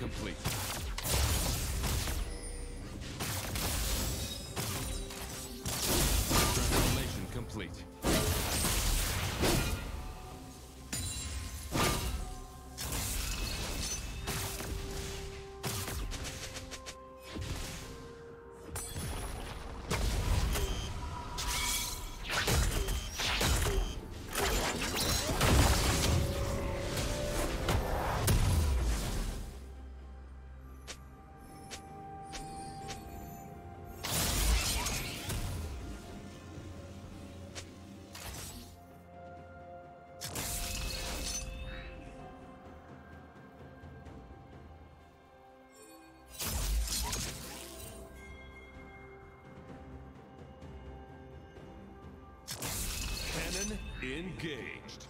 Complete. Engaged.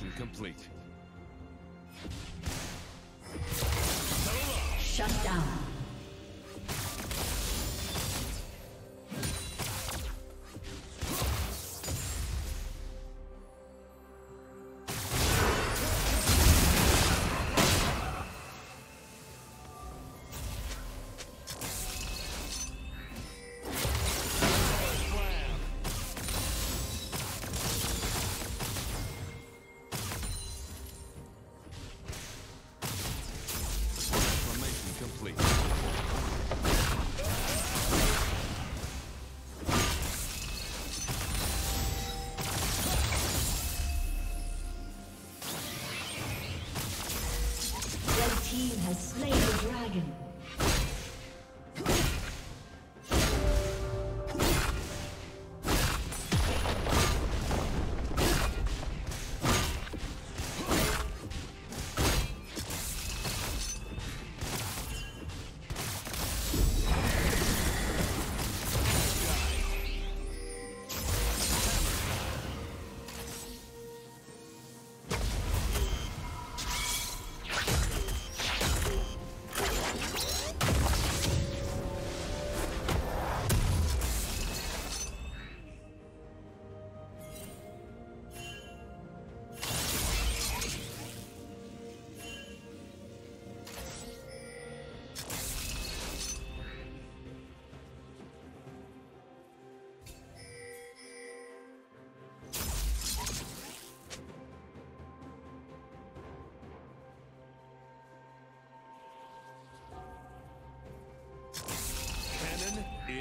Transformation complete.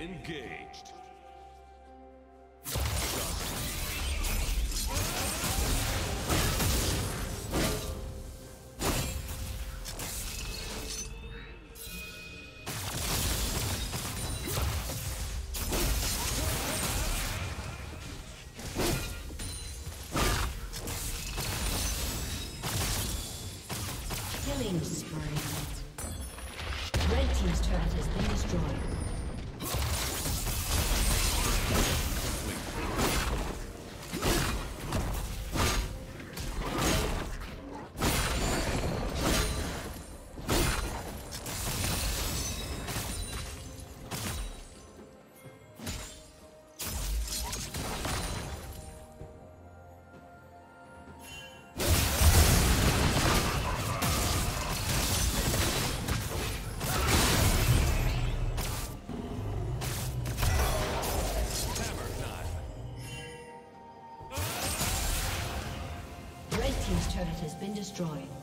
Cannon has been destroyed.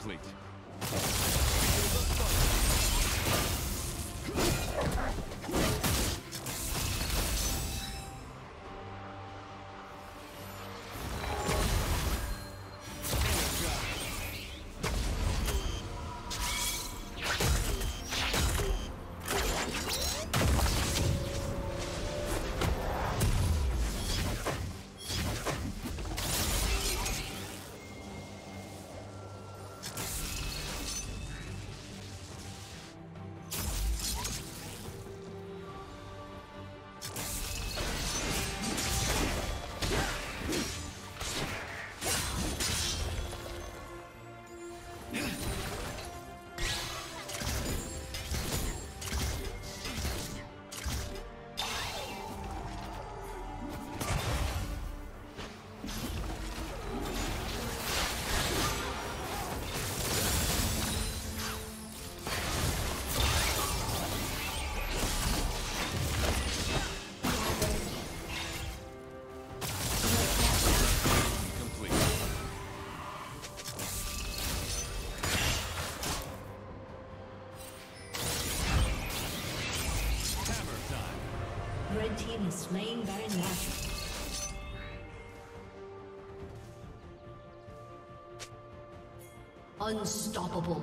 Complete. Time. Red team has slain Baron Nashor. Unstoppable.